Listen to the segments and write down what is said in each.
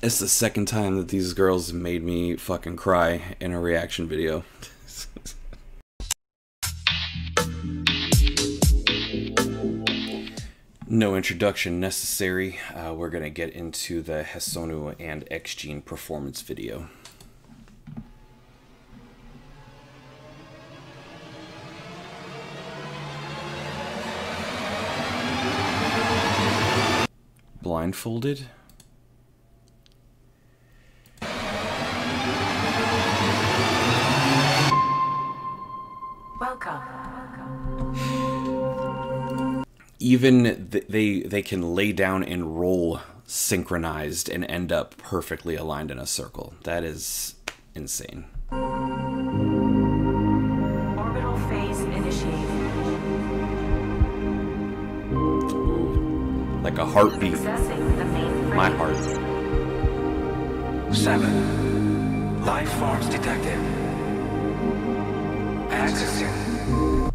It's the second time that these girls made me fucking cry in a reaction video. no introduction necessary. Uh, we're gonna get into the HESONOO and X Gene performance video. Blindfolded? Even th- they they can lay down and roll synchronized and end up perfectly aligned in a circle. That is insane. Orbital phase initiated. Like a heartbeat. Accessing the main My heart. Seven. Life forms detected. Accessing.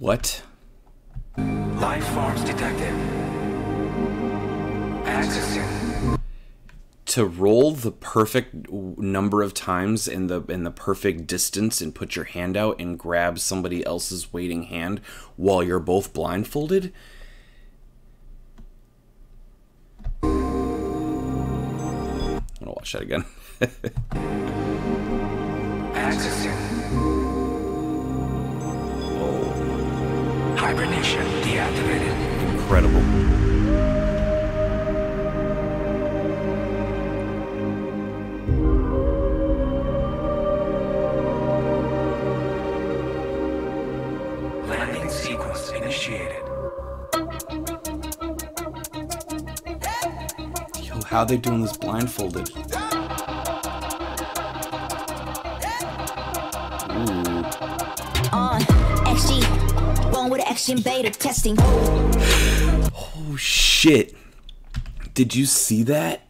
What? Life forms detected. Accessing. To roll the perfect number of times in the in the perfect distance and put your hand out and grab somebody else's waiting hand while you're both blindfolded? I'm gonna watch that again. Accessing. Oh. Hibernation deactivated. Incredible. Landing sequence initiated. Yo, how they doing this blindfolded? One with action beta testing. Oh shit. Did you see that?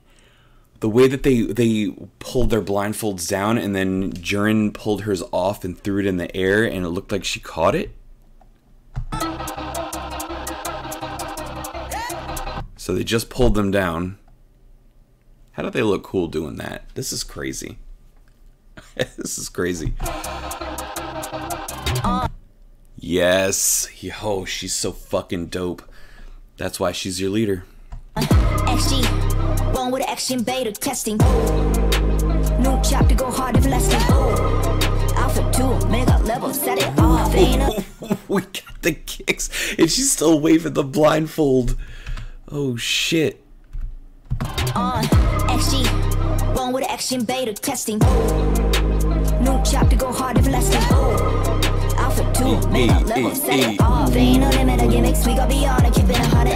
The way that they they pulled their blindfolds down and then Jurin pulled hers off and threw it in the air and it looked like she caught it? So they just pulled them down. How do they look cool doing that? This is crazy. this is crazy. Yes. Yo, she's so fucking dope. That's why she's your leader. XG. One with action beta testing. New chapter go hard if lasting. Alpha 2, mega level, set it off. We got the kicks, and she's still waving the blindfold. Oh shit. on XG. One with action beta testing. New chapter go hard if lasting. 2, mega Hey, level, mm, set mm. it off. Ain't no limit to gimmicks, we gon' be on it, keeping it hot.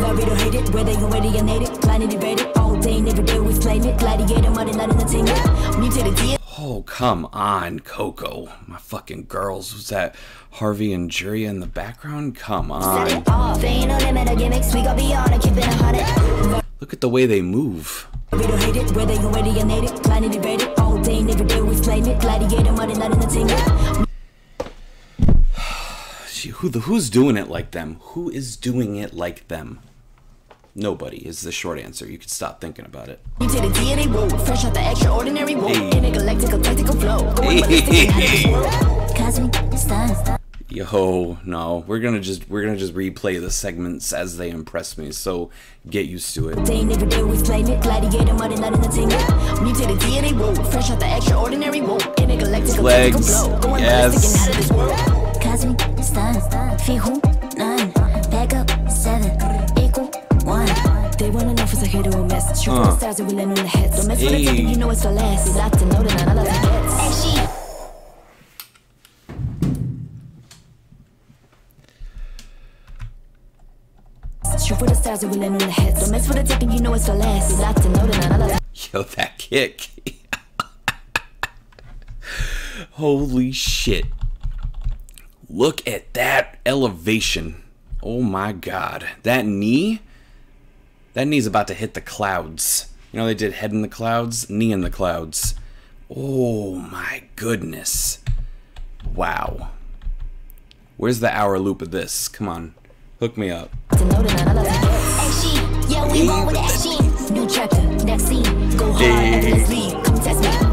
Very to hate it, already native. Planet invaded, all day, every day we it. Gladiator, money, not entertainment. Mutated. Oh come on, Coco. My fucking girls. Was that Harvey and Juria in the background? Come on. it off. Ain't no limit to gimmicks, we gon' be on it, keeping it hot. Look at the way they move. Who the who's doing it like them? Who is doing it like them? Nobody is the short answer. You could stop thinking about it. Mutated DNA woo, fresh out the extraordinary. Hey. Intergalactical tactical flow. Going ballistic and out of this world. Cosmic stun. Yo, no, we're gonna just we're gonna just replay the segments as they impress me. So get used to it. Day and every day we playing it. Gladiator, money, not entertainment. Mutated DNA fresh out the extraordinary woo. Intergalactical Legs, tactical flow. Going yes. out of this world. Cosmic stun. Fihu, nine. Back up, seven. Equal, one. They wanna know if it's a hit or a miss. Shoot for the stars and we land on the heads. Don't mess with the Hey. you know it's the last. We like to know that none of us gets. Hey, she. For the stars and we land on the heads. Don't mess with the ticket, you know it's the last. We like to know that none Yo, that kick. Holy shit. Look at that elevation. Oh my god. That knee? That knee's about to hit the clouds. You know they did head in the clouds, knee in the clouds. Oh my goodness. Wow. Where's the hour loop of this? Come on. Hook me up. to know that none of us gets. Hey,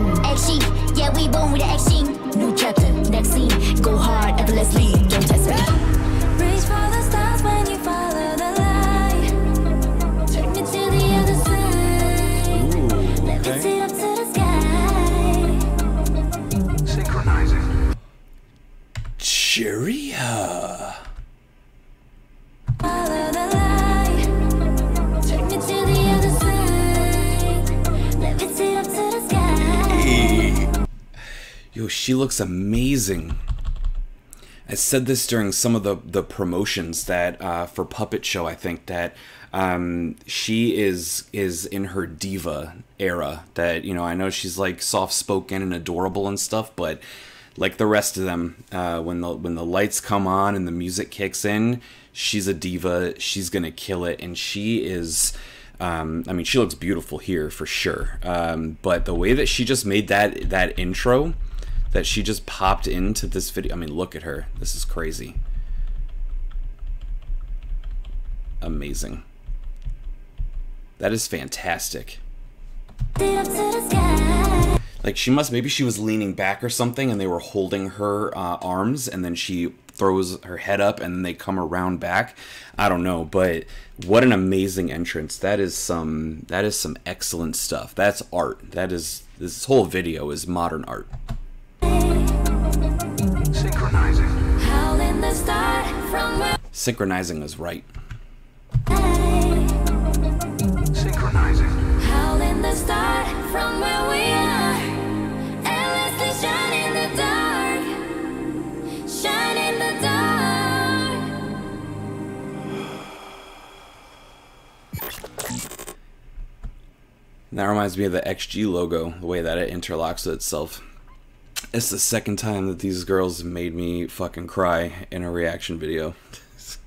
She looks amazing. I said this during some of the the promotions that uh, for Puppet Show. I think that um, she is is in her diva era. That you know, I know she's like soft spoken and adorable and stuff, but like the rest of them, uh, when the when the lights come on and the music kicks in, she's a diva. She's gonna kill it, and she is. Um, I mean, she looks beautiful here for sure. Um, but the way that she just made that that intro, that she just popped into this video. I mean, look at her. This is crazy. Amazing. That is fantastic. Like she must maybe she was leaning back or something and they were holding her uh, arms and then she throws her head up and they come around back. I don't know, but what an amazing entrance. That is some that is some excellent stuff. That's art. That is this whole video is modern art. Shine is right. dark. And that reminds me of the XG logo, the way that it interlocks with itself. It's the second time that these girls made me fucking cry in a reaction video.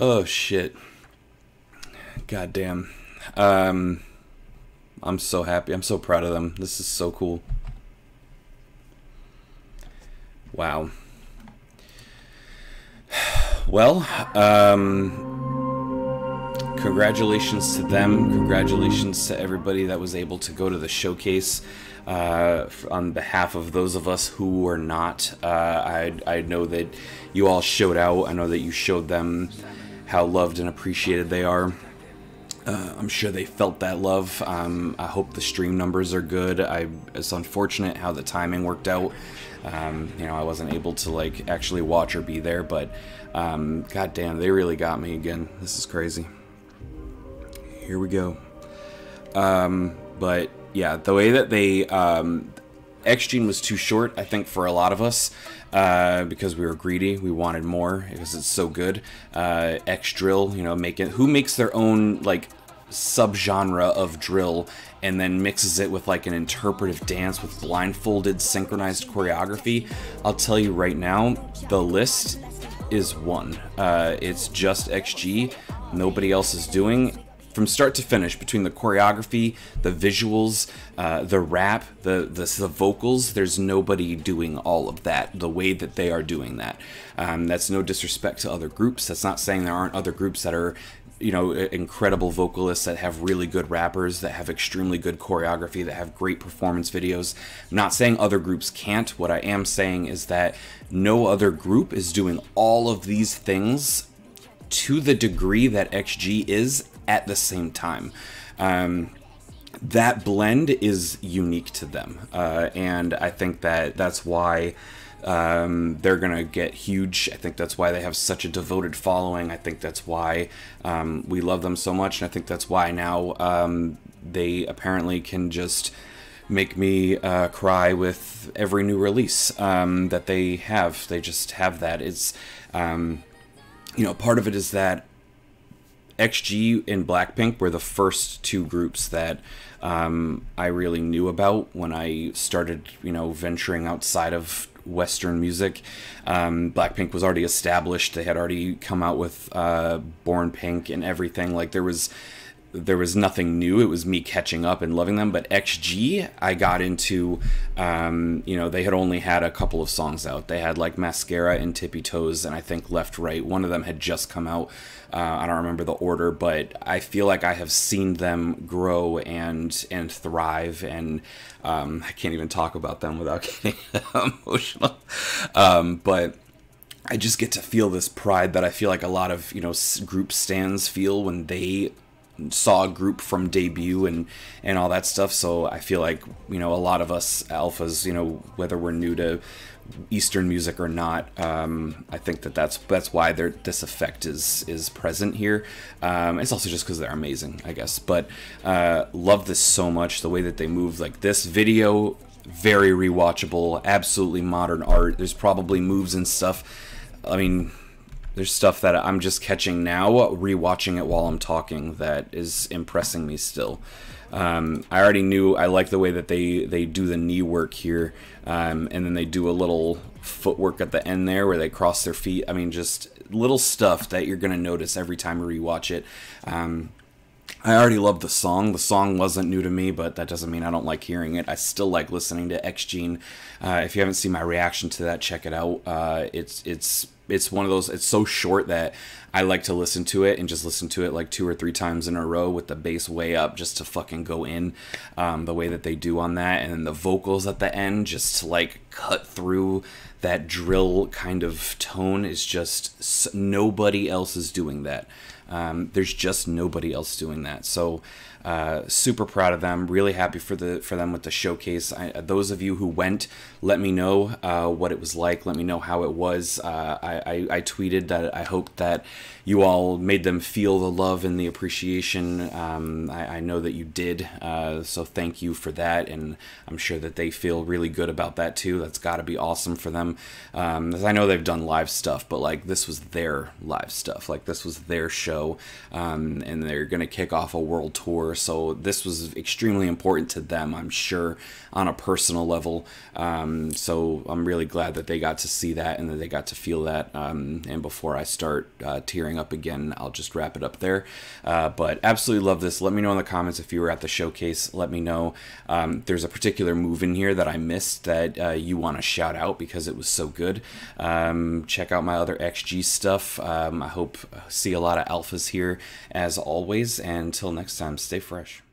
oh shit. God damn. Um I'm so happy. I'm so proud of them. This is so cool. Wow. Well, um congratulations to them. Congratulations to everybody that was able to go to the showcase. Uh, on behalf of those of us who were not, uh, I, I know that you all showed out. I know that you showed them how loved and appreciated they are. Uh, I'm sure they felt that love. Um, I hope the stream numbers are good. I it's unfortunate how the timing worked out. Um, you know, I wasn't able to like actually watch or be there, but um, god damn, they really got me again. This is crazy. Here we go. Um, but yeah, the way that they um, X Gene was too short, I think, for a lot of us uh, because we were greedy. We wanted more because it's so good. Uh, X Drill, you know, making who makes their own like subgenre of drill and then mixes it with like an interpretive dance with blindfolded synchronized choreography. I'll tell you right now, the list is one. Uh, it's just XG. Nobody else is doing from start to finish between the choreography, the visuals, uh, the rap, the, the the vocals. There's nobody doing all of that the way that they are doing that. Um, that's no disrespect to other groups. That's not saying there aren't other groups that are you know incredible vocalists that have really good rappers that have extremely good choreography that have great performance videos I'm not saying other groups can't what i am saying is that no other group is doing all of these things to the degree that xg is at the same time um, that blend is unique to them uh, and i think that that's why um, they're gonna get huge. I think that's why they have such a devoted following. I think that's why um, we love them so much, and I think that's why now um, they apparently can just make me uh, cry with every new release um, that they have. They just have that. It's um, you know part of it is that XG and Blackpink were the first two groups that um, I really knew about when I started, you know, venturing outside of Western music. Um, Blackpink was already established; they had already come out with uh, Born Pink and everything. Like there was there was nothing new. It was me catching up and loving them. But XG, I got into, um, you know, they had only had a couple of songs out. They had like Mascara and Tippy Toes, and I think Left Right. One of them had just come out. Uh, I don't remember the order, but I feel like I have seen them grow and and thrive, and um, I can't even talk about them without getting emotional. Um, but I just get to feel this pride that I feel like a lot of you know group stands feel when they saw a group from debut and and all that stuff. So I feel like you know a lot of us alphas, you know, whether we're new to Eastern music or not, um, I think that that's that's why this effect is is present here. Um, it's also just because they're amazing, I guess. But uh, love this so much. The way that they move, like this video, very rewatchable, absolutely modern art. There's probably moves and stuff. I mean, there's stuff that I'm just catching now, rewatching it while I'm talking, that is impressing me still. Um, I already knew I like the way that they they do the knee work here, um, and then they do a little footwork at the end there where they cross their feet. I mean, just little stuff that you're gonna notice every time you rewatch it. Um, I already love the song. The song wasn't new to me, but that doesn't mean I don't like hearing it. I still like listening to X Gene. Uh, if you haven't seen my reaction to that, check it out. Uh, it's it's it's one of those. It's so short that I like to listen to it and just listen to it like two or three times in a row with the bass way up, just to fucking go in um, the way that they do on that, and then the vocals at the end just to like cut through that drill kind of tone is just nobody else is doing that. Um, there's just nobody else doing that. So uh, super proud of them. Really happy for the for them with the showcase. I, those of you who went, let me know uh, what it was like. Let me know how it was. Uh, I, I, I tweeted that I hope that you all made them feel the love and the appreciation. Um, I, I know that you did. Uh, so thank you for that, and I'm sure that they feel really good about that too. That's got to be awesome for them. Um, I know they've done live stuff, but like this was their live stuff. Like this was their show, um, and they're gonna kick off a world tour. So this was extremely important to them, I'm sure, on a personal level. Um, so I'm really glad that they got to see that and that they got to feel that. Um, and before I start uh, tearing up again, I'll just wrap it up there. Uh, but absolutely love this. Let me know in the comments if you were at the showcase. Let me know. Um, there's a particular move in here that I missed that uh, you want to shout out because it was so good. Um, check out my other XG stuff. Um, I hope uh, see a lot of alphas here as always. And until next time, stay fresh.